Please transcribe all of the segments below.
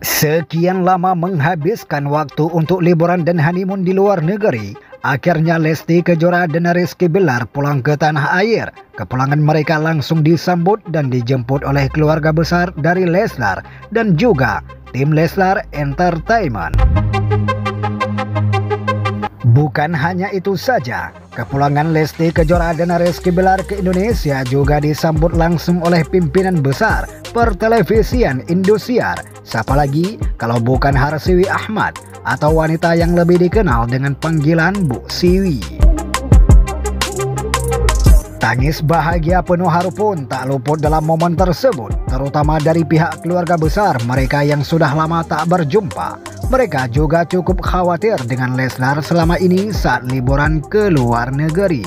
Sekian lama menghabiskan waktu untuk liburan dan honeymoon di luar negeri, akhirnya Lesti Kejora dan Rizky Bilar pulang ke tanah air. Kepulangan mereka langsung disambut dan dijemput oleh keluarga besar dari Leslar dan juga tim Leslar Entertainment. Bukan hanya itu saja, kepulangan Lesti Kejora dan Rizky Bilar ke Indonesia juga disambut langsung oleh pimpinan besar pertelevisian Indosiar. Siapa lagi kalau bukan Harsiwi Ahmad atau wanita yang lebih dikenal dengan panggilan Bu Siwi. Tangis bahagia penuh haru pun tak luput dalam momen tersebut, terutama dari pihak keluarga besar mereka yang sudah lama tak berjumpa. Mereka juga cukup khawatir dengan Leslar selama ini saat liburan ke luar negeri.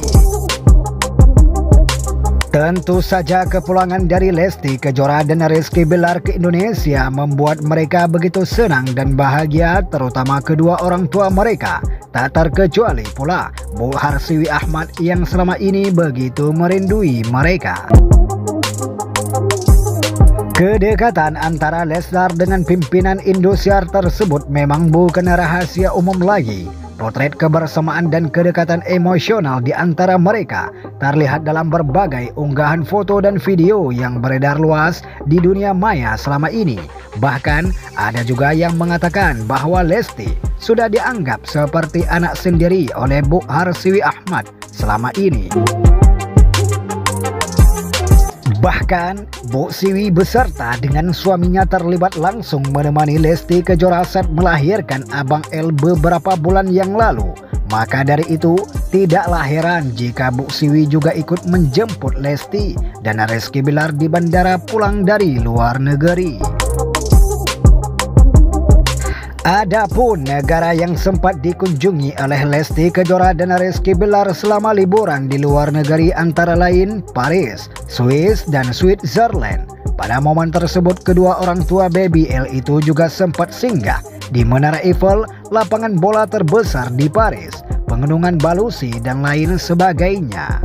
Tentu saja kepulangan dari Lesti Kejora dan Rizky Bilar ke Indonesia membuat mereka begitu senang dan bahagia terutama kedua orang tua mereka. Tak terkecuali pula Bu Harsiwi Ahmad yang selama ini begitu merindui mereka. Kedekatan antara Leslar dengan pimpinan Indosiar tersebut memang bukan rahasia umum lagi. Potret kebersamaan dan kedekatan emosional di antara mereka terlihat dalam berbagai unggahan foto dan video yang beredar luas di dunia maya selama ini. Bahkan ada juga yang mengatakan bahwa Lesti sudah dianggap seperti anak sendiri oleh Bu Harsiwi Ahmad selama ini. Bahkan, Bu Siwi beserta dengan suaminya terlibat langsung menemani Lesti Kejora saat melahirkan Abang L beberapa bulan yang lalu. Maka dari itu, tidaklah heran jika Bu Siwi juga ikut menjemput Lesti dan Rizky Bilar di bandara pulang dari luar negeri. Adapun negara yang sempat dikunjungi oleh Lesti Kejora dan Rizky Bilar selama liburan di luar negeri antara lain Paris, Swiss, dan Switzerland. Pada momen tersebut kedua orang tua baby L itu juga sempat singgah di Menara Eiffel, lapangan bola terbesar di Paris, pengunungan Balusi, dan lain sebagainya.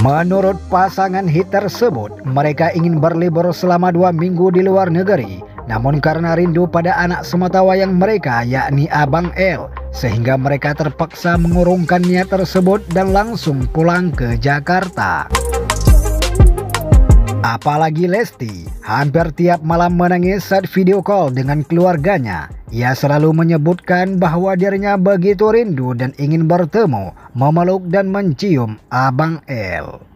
Menurut pasangan hit tersebut, mereka ingin berlibur selama dua minggu di luar negeri namun karena rindu pada anak sematawayang mereka yakni Abang L, sehingga mereka terpaksa mengurungkan niat tersebut dan langsung pulang ke Jakarta. Apalagi Lesti, hampir tiap malam menangis saat video call dengan keluarganya. Ia selalu menyebutkan bahwa dirinya begitu rindu dan ingin bertemu, memeluk dan mencium Abang L.